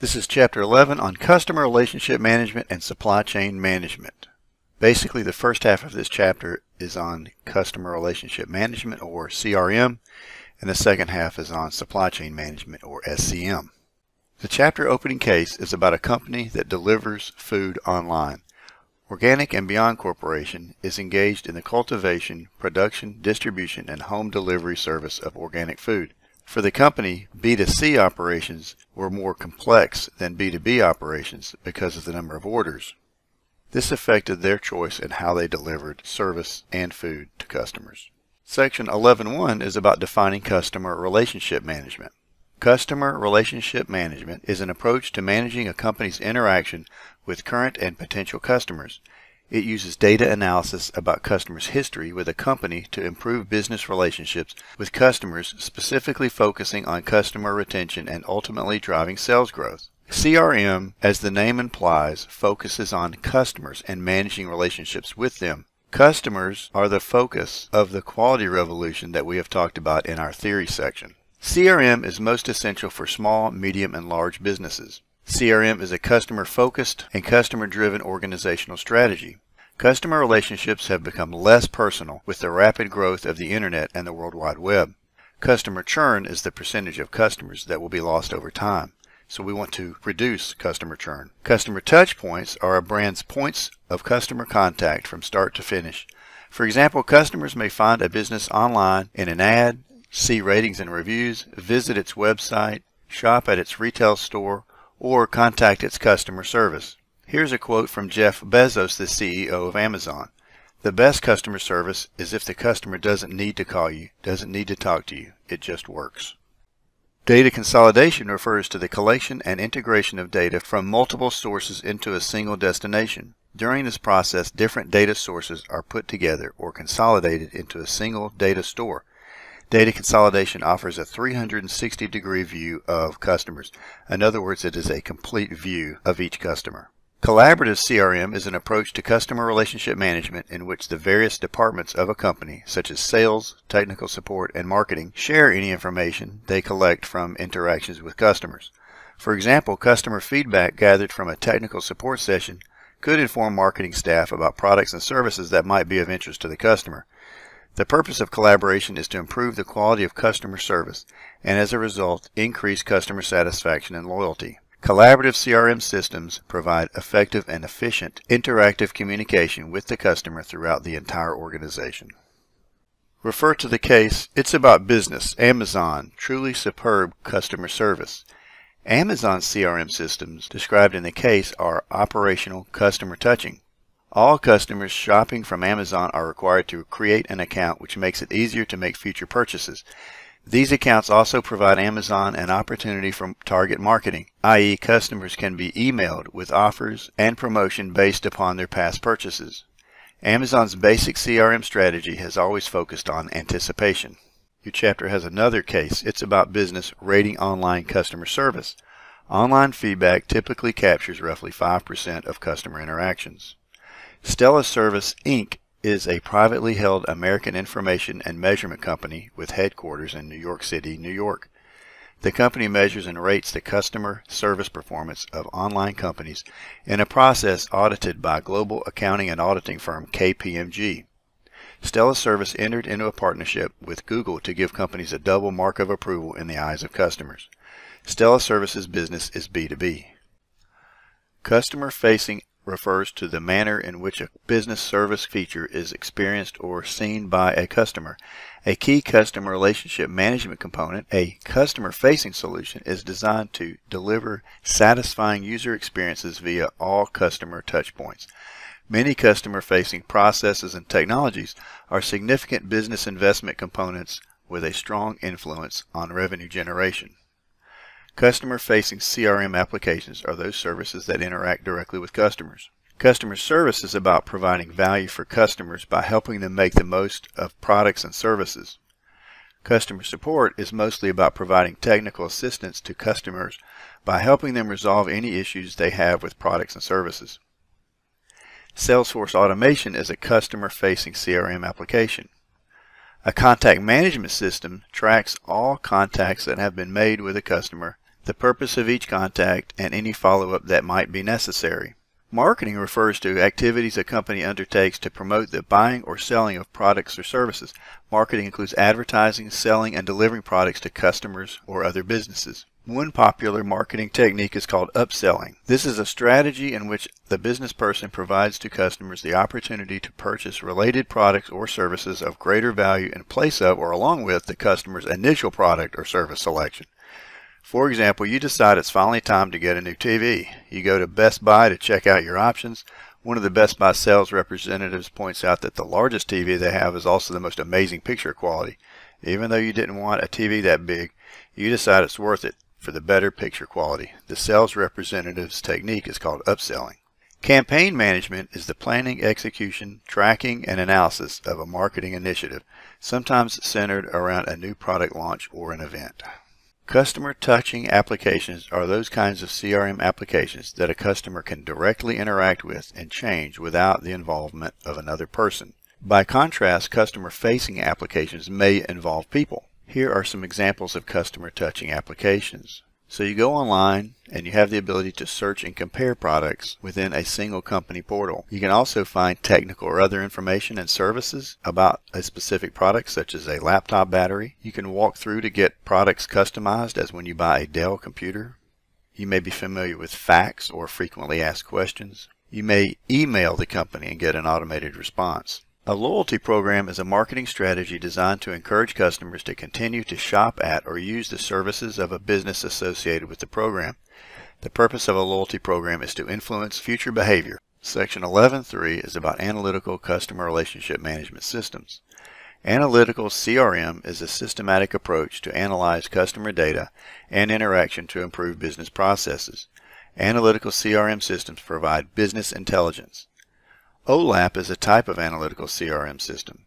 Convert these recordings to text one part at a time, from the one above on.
This is Chapter 11 on Customer Relationship Management and Supply Chain Management. Basically, the first half of this chapter is on Customer Relationship Management, or CRM, and the second half is on Supply Chain Management, or SCM. The chapter opening case is about a company that delivers food online. Organic and Beyond Corporation is engaged in the cultivation, production, distribution, and home delivery service of organic food. For the company, B2C operations were more complex than B2B operations because of the number of orders. This affected their choice in how they delivered service and food to customers. Section 11.1 is about defining customer relationship management. Customer relationship management is an approach to managing a company's interaction with current and potential customers. It uses data analysis about customers' history with a company to improve business relationships with customers, specifically focusing on customer retention and ultimately driving sales growth. CRM, as the name implies, focuses on customers and managing relationships with them. Customers are the focus of the quality revolution that we have talked about in our theory section. CRM is most essential for small, medium, and large businesses. CRM is a customer-focused and customer-driven organizational strategy. Customer relationships have become less personal with the rapid growth of the Internet and the World Wide Web. Customer churn is the percentage of customers that will be lost over time, so we want to reduce customer churn. Customer touch points are a brand's points of customer contact from start to finish. For example, customers may find a business online in an ad, see ratings and reviews, visit its website, shop at its retail store, or contact its customer service. Here's a quote from Jeff Bezos, the CEO of Amazon. The best customer service is if the customer doesn't need to call you, doesn't need to talk to you, it just works. Data consolidation refers to the collection and integration of data from multiple sources into a single destination. During this process, different data sources are put together or consolidated into a single data store. Data consolidation offers a 360 degree view of customers. In other words, it is a complete view of each customer. Collaborative CRM is an approach to customer relationship management in which the various departments of a company, such as sales, technical support, and marketing, share any information they collect from interactions with customers. For example, customer feedback gathered from a technical support session could inform marketing staff about products and services that might be of interest to the customer. The purpose of collaboration is to improve the quality of customer service and as a result increase customer satisfaction and loyalty. Collaborative CRM systems provide effective and efficient interactive communication with the customer throughout the entire organization. Refer to the case, It's About Business, Amazon, Truly Superb Customer Service. Amazon CRM systems described in the case are operational customer touching. All customers shopping from Amazon are required to create an account which makes it easier to make future purchases. These accounts also provide Amazon an opportunity for target marketing, i.e. customers can be emailed with offers and promotion based upon their past purchases. Amazon's basic CRM strategy has always focused on anticipation. Your chapter has another case. It's about business rating online customer service. Online feedback typically captures roughly 5% of customer interactions. Stella Service Inc is a privately held American information and measurement company with headquarters in New York City, New York. The company measures and rates the customer service performance of online companies in a process audited by global accounting and auditing firm KPMG. Stella Service entered into a partnership with Google to give companies a double mark of approval in the eyes of customers. Stella Service's business is B2B. Customer facing refers to the manner in which a business service feature is experienced or seen by a customer. A key customer relationship management component, a customer facing solution, is designed to deliver satisfying user experiences via all customer touchpoints. Many customer facing processes and technologies are significant business investment components with a strong influence on revenue generation. Customer-facing CRM applications are those services that interact directly with customers. Customer service is about providing value for customers by helping them make the most of products and services. Customer support is mostly about providing technical assistance to customers by helping them resolve any issues they have with products and services. Salesforce Automation is a customer-facing CRM application. A contact management system tracks all contacts that have been made with a customer the purpose of each contact, and any follow-up that might be necessary. Marketing refers to activities a company undertakes to promote the buying or selling of products or services. Marketing includes advertising, selling, and delivering products to customers or other businesses. One popular marketing technique is called upselling. This is a strategy in which the business person provides to customers the opportunity to purchase related products or services of greater value in place of or along with the customer's initial product or service selection. For example, you decide it's finally time to get a new TV. You go to Best Buy to check out your options. One of the Best Buy sales representatives points out that the largest TV they have is also the most amazing picture quality. Even though you didn't want a TV that big, you decide it's worth it for the better picture quality. The sales representative's technique is called upselling. Campaign management is the planning, execution, tracking, and analysis of a marketing initiative, sometimes centered around a new product launch or an event. Customer touching applications are those kinds of CRM applications that a customer can directly interact with and change without the involvement of another person. By contrast, customer facing applications may involve people. Here are some examples of customer touching applications. So you go online and you have the ability to search and compare products within a single company portal. You can also find technical or other information and services about a specific product such as a laptop battery. You can walk through to get products customized as when you buy a Dell computer. You may be familiar with FAQs or frequently asked questions. You may email the company and get an automated response. A loyalty program is a marketing strategy designed to encourage customers to continue to shop at or use the services of a business associated with the program. The purpose of a loyalty program is to influence future behavior. Section 11.3 is about analytical customer relationship management systems. Analytical CRM is a systematic approach to analyze customer data and interaction to improve business processes. Analytical CRM systems provide business intelligence. OLAP is a type of analytical CRM system.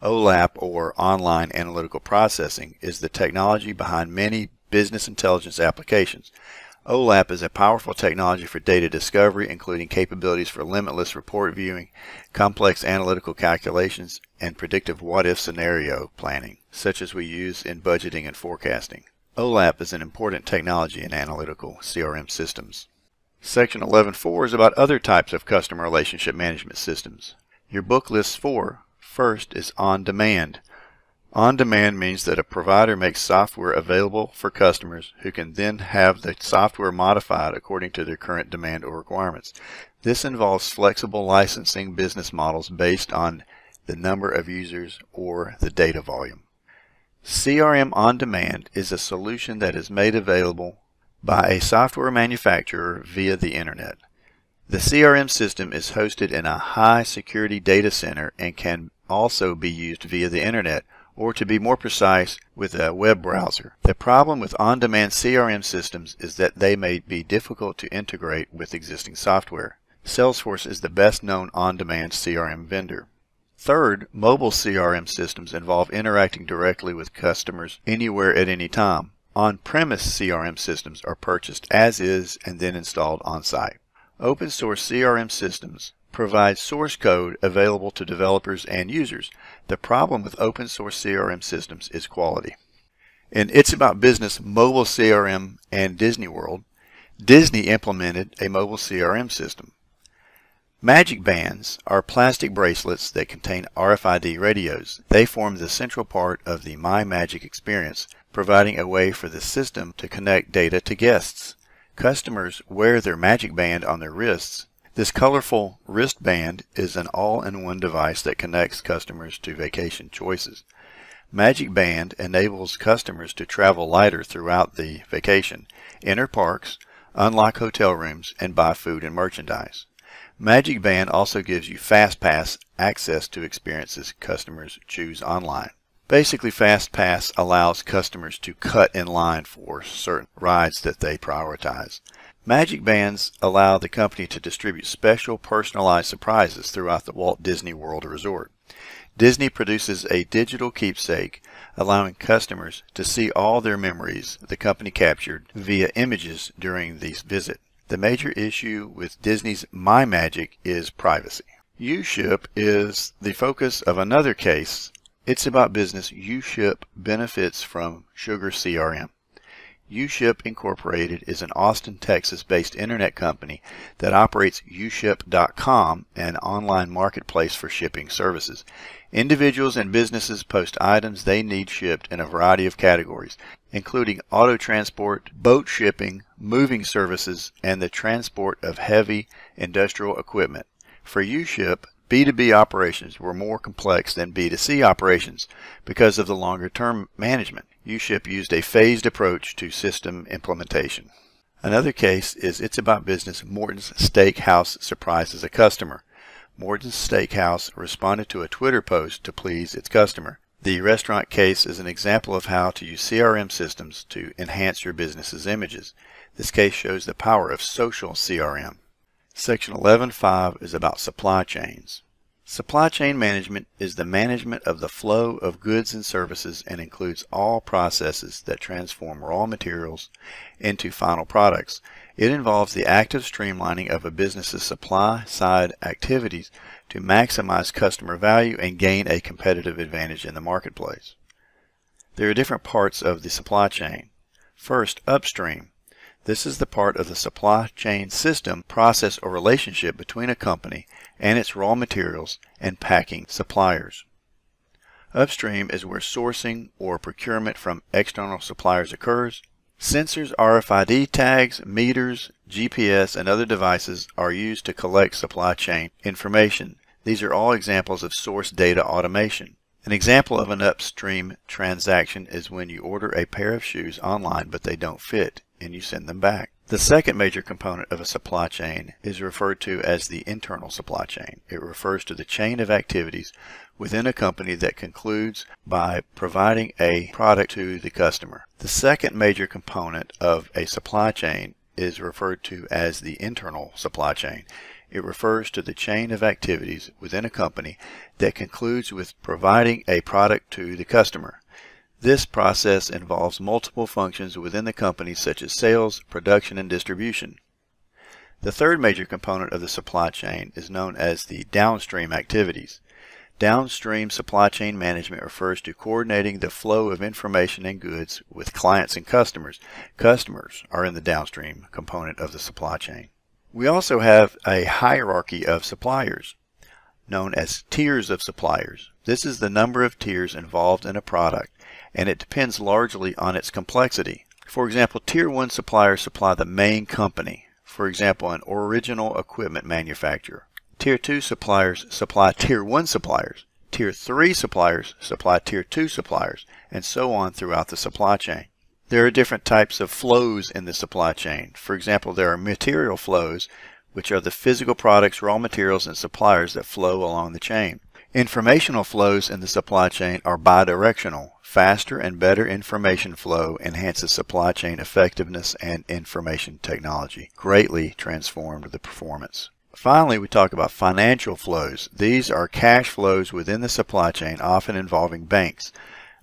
OLAP, or Online Analytical Processing, is the technology behind many business intelligence applications. OLAP is a powerful technology for data discovery, including capabilities for limitless report viewing, complex analytical calculations, and predictive what-if scenario planning, such as we use in budgeting and forecasting. OLAP is an important technology in analytical CRM systems. Section 11.4 is about other types of customer relationship management systems. Your book lists four. First is on demand. On demand means that a provider makes software available for customers who can then have the software modified according to their current demand or requirements. This involves flexible licensing business models based on the number of users or the data volume. CRM on demand is a solution that is made available by a software manufacturer via the Internet. The CRM system is hosted in a high security data center and can also be used via the Internet or to be more precise with a web browser. The problem with on-demand CRM systems is that they may be difficult to integrate with existing software. Salesforce is the best known on-demand CRM vendor. Third, mobile CRM systems involve interacting directly with customers anywhere at any time. On-premise CRM systems are purchased as is and then installed on-site. Open source CRM systems provide source code available to developers and users. The problem with open source CRM systems is quality. In It's About Business Mobile CRM and Disney World, Disney implemented a mobile CRM system. Magic bands are plastic bracelets that contain RFID radios. They form the central part of the My Magic experience, providing a way for the system to connect data to guests. Customers wear their Magic Band on their wrists. This colorful wristband is an all-in-one device that connects customers to vacation choices. Magic Band enables customers to travel lighter throughout the vacation, enter parks, unlock hotel rooms, and buy food and merchandise. Magic Band also gives you FastPass access to experiences customers choose online. Basically, FastPass allows customers to cut in line for certain rides that they prioritize. Magic Bands allow the company to distribute special personalized surprises throughout the Walt Disney World Resort. Disney produces a digital keepsake allowing customers to see all their memories the company captured via images during the visit. The major issue with Disney's My Magic is privacy. UShip is the focus of another case it's about business. UShip benefits from Sugar CRM. UShip Incorporated is an Austin, Texas based internet company that operates uship.com, an online marketplace for shipping services. Individuals and businesses post items they need shipped in a variety of categories, including auto transport, boat shipping, moving services, and the transport of heavy industrial equipment. For UShip, B2B operations were more complex than B2C operations because of the longer term management. UShip used a phased approach to system implementation. Another case is It's About Business Morton's Steakhouse surprises a customer. Morton's Steakhouse responded to a Twitter post to please its customer. The restaurant case is an example of how to use CRM systems to enhance your business's images. This case shows the power of social CRM. Section 11.5 is about supply chains. Supply chain management is the management of the flow of goods and services and includes all processes that transform raw materials into final products. It involves the active streamlining of a business's supply side activities to maximize customer value and gain a competitive advantage in the marketplace. There are different parts of the supply chain. First, upstream. This is the part of the supply chain system, process, or relationship between a company and its raw materials and packing suppliers. Upstream is where sourcing or procurement from external suppliers occurs. Sensors, RFID tags, meters, GPS, and other devices are used to collect supply chain information. These are all examples of source data automation. An example of an upstream transaction is when you order a pair of shoes online but they don't fit and you send them back. The second major component of a supply chain is referred to as the internal supply chain. It refers to the chain of activities within a company that concludes by providing a product to the customer. The second major component of a supply chain is referred to as the internal supply chain. It refers to the chain of activities within a company that concludes with providing a product to the customer. This process involves multiple functions within the company such as sales, production, and distribution. The third major component of the supply chain is known as the downstream activities. Downstream supply chain management refers to coordinating the flow of information and goods with clients and customers. Customers are in the downstream component of the supply chain. We also have a hierarchy of suppliers known as tiers of suppliers. This is the number of tiers involved in a product and it depends largely on its complexity. For example, Tier 1 suppliers supply the main company, for example, an original equipment manufacturer. Tier 2 suppliers supply Tier 1 suppliers. Tier 3 suppliers supply Tier 2 suppliers, and so on throughout the supply chain. There are different types of flows in the supply chain. For example, there are material flows, which are the physical products, raw materials, and suppliers that flow along the chain. Informational flows in the supply chain are bidirectional. Faster and better information flow enhances supply chain effectiveness and information technology. Greatly transformed the performance. Finally, we talk about financial flows. These are cash flows within the supply chain, often involving banks.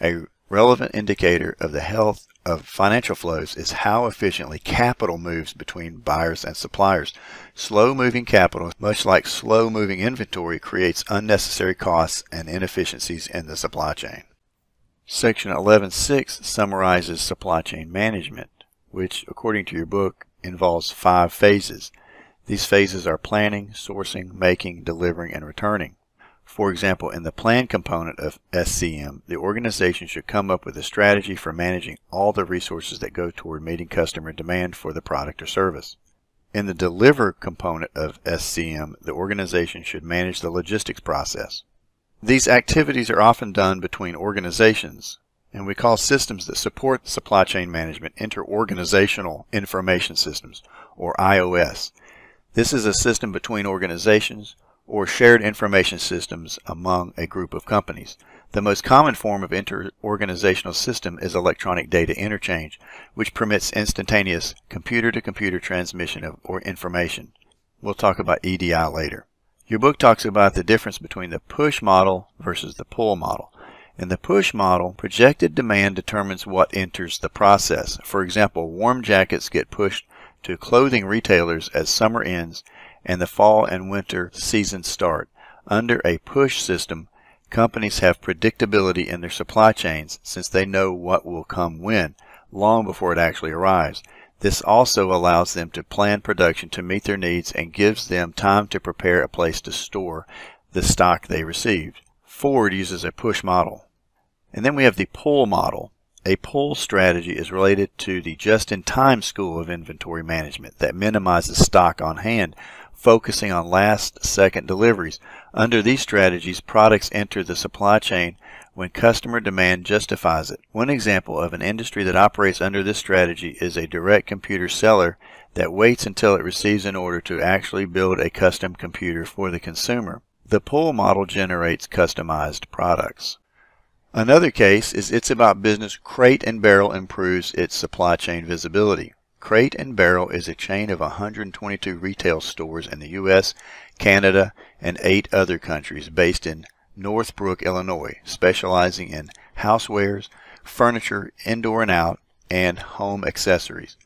A relevant indicator of the health of financial flows is how efficiently capital moves between buyers and suppliers. Slow moving capital, much like slow moving inventory, creates unnecessary costs and inefficiencies in the supply chain. Section 11.6 summarizes supply chain management, which, according to your book, involves five phases. These phases are planning, sourcing, making, delivering, and returning. For example, in the plan component of SCM, the organization should come up with a strategy for managing all the resources that go toward meeting customer demand for the product or service. In the deliver component of SCM, the organization should manage the logistics process. These activities are often done between organizations, and we call systems that support supply chain management interorganizational information systems, or IOS. This is a system between organizations or shared information systems among a group of companies. The most common form of inter-organizational system is electronic data interchange, which permits instantaneous computer-to-computer transmission of or information. We'll talk about EDI later. Your book talks about the difference between the push model versus the pull model. In the push model, projected demand determines what enters the process. For example, warm jackets get pushed to clothing retailers as summer ends and the fall and winter seasons start. Under a push system, companies have predictability in their supply chains since they know what will come when. long before it actually arrives. This also allows them to plan production to meet their needs and gives them time to prepare a place to store the stock they received. Ford uses a push model. And then we have the pull model. A pull strategy is related to the just-in-time school of inventory management that minimizes stock on hand, focusing on last-second deliveries. Under these strategies, products enter the supply chain when customer demand justifies it. One example of an industry that operates under this strategy is a direct computer seller that waits until it receives an order to actually build a custom computer for the consumer. The pull model generates customized products. Another case is It's About Business Crate and Barrel improves its supply chain visibility. Crate and Barrel is a chain of 122 retail stores in the U.S., Canada, and eight other countries based in Northbrook, Illinois, specializing in housewares, furniture, indoor and out, and home accessories.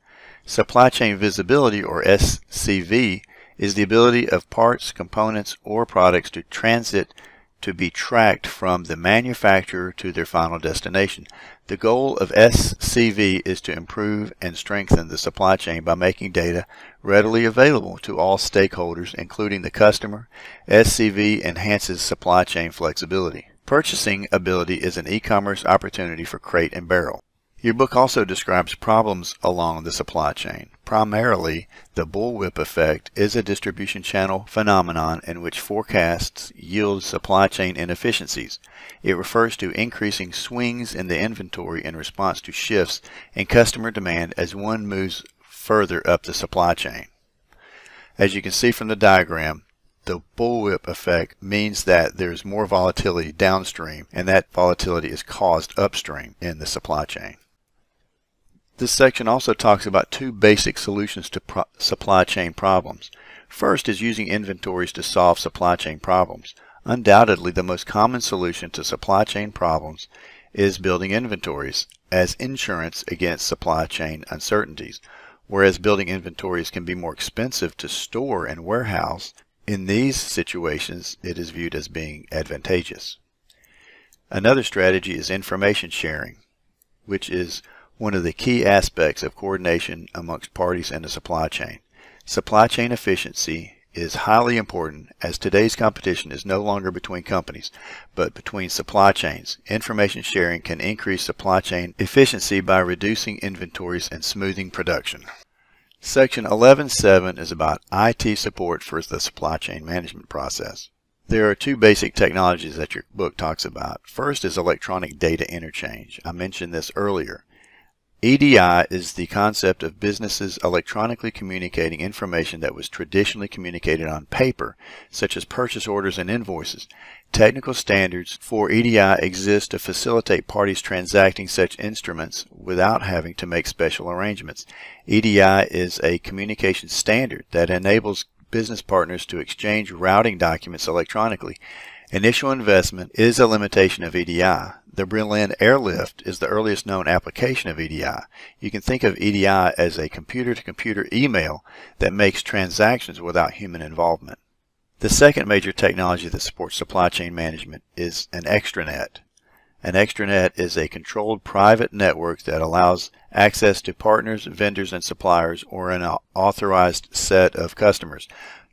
Supply chain visibility, or SCV, is the ability of parts, components, or products to transit to be tracked from the manufacturer to their final destination. The goal of SCV is to improve and strengthen the supply chain by making data readily available to all stakeholders, including the customer. SCV enhances supply chain flexibility. Purchasing ability is an e-commerce opportunity for Crate and Barrel. Your book also describes problems along the supply chain. Primarily, the bullwhip effect is a distribution channel phenomenon in which forecasts yield supply chain inefficiencies. It refers to increasing swings in the inventory in response to shifts in customer demand as one moves further up the supply chain. As you can see from the diagram, the bullwhip effect means that there's more volatility downstream and that volatility is caused upstream in the supply chain. This section also talks about two basic solutions to supply chain problems. First is using inventories to solve supply chain problems. Undoubtedly, the most common solution to supply chain problems is building inventories as insurance against supply chain uncertainties. Whereas building inventories can be more expensive to store and warehouse, in these situations it is viewed as being advantageous. Another strategy is information sharing, which is one of the key aspects of coordination amongst parties in the supply chain. Supply chain efficiency is highly important as today's competition is no longer between companies, but between supply chains. Information sharing can increase supply chain efficiency by reducing inventories and smoothing production. Section 11.7 is about IT support for the supply chain management process. There are two basic technologies that your book talks about. First is electronic data interchange. I mentioned this earlier. EDI is the concept of businesses electronically communicating information that was traditionally communicated on paper, such as purchase orders and invoices. Technical standards for EDI exist to facilitate parties transacting such instruments without having to make special arrangements. EDI is a communication standard that enables business partners to exchange routing documents electronically. Initial investment is a limitation of EDI. The Berlin airlift is the earliest known application of EDI. You can think of EDI as a computer-to-computer -computer email that makes transactions without human involvement. The second major technology that supports supply chain management is an extranet. An extranet is a controlled private network that allows access to partners, vendors, and suppliers or an authorized set of customers,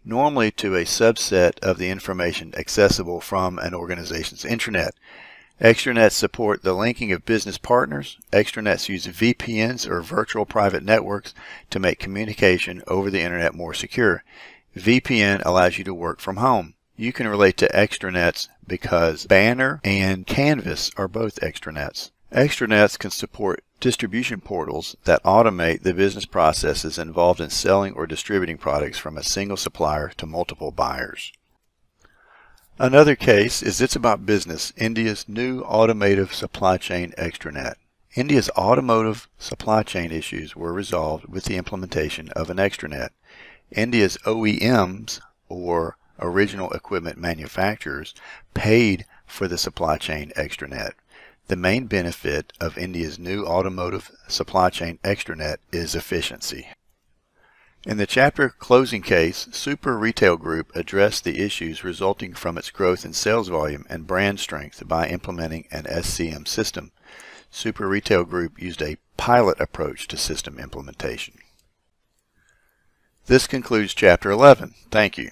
normally to a subset of the information accessible from an organization's intranet. Extranets support the linking of business partners. Extranets use VPNs or virtual private networks to make communication over the internet more secure. VPN allows you to work from home. You can relate to extranets because Banner and Canvas are both extranets. Extranets can support distribution portals that automate the business processes involved in selling or distributing products from a single supplier to multiple buyers. Another case is It's About Business, India's new automotive supply chain extranet. India's automotive supply chain issues were resolved with the implementation of an extranet. India's OEMs, or original equipment manufacturers, paid for the supply chain extranet. The main benefit of India's new automotive supply chain extranet is efficiency. In the chapter Closing Case, Super Retail Group addressed the issues resulting from its growth in sales volume and brand strength by implementing an SCM system. Super Retail Group used a pilot approach to system implementation. This concludes Chapter 11. Thank you.